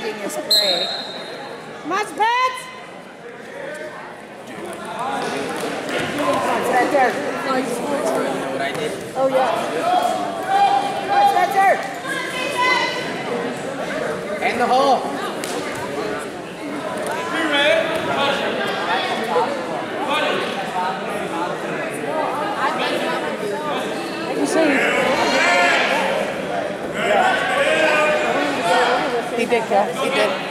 Dragging is great. Come on, Spence! Right what I did? Oh, yeah. On, Spencer! And the hole. I can Peter Crouch. Peter.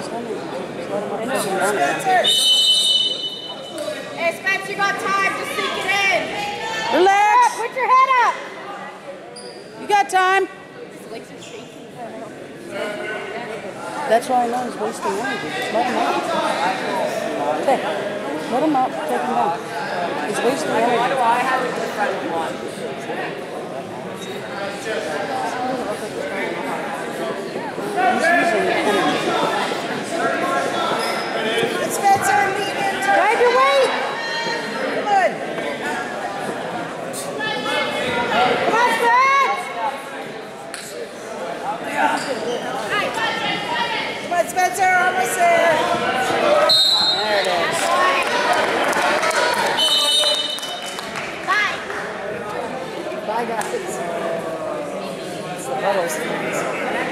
Hey, Spence, you got time. Just sink it in. Relax! Put your head up! You got time. That's why I know he's wasting energy. Just let him up. Okay. Let him up. Take him down. He's wasting energy. He's It's almost there. There it is. Bye. Bye, guys. It's the puddles.